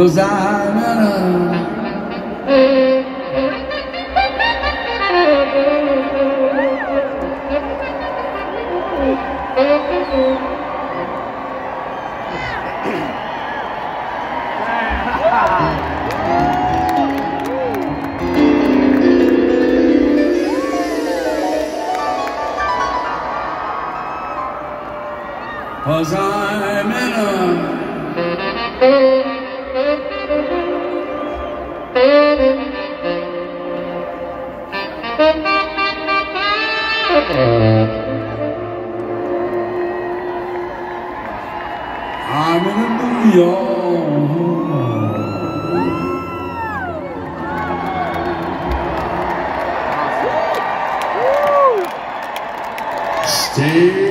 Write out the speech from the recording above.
Cause I'm in a Cause I'm in a I'm in a New York. Stay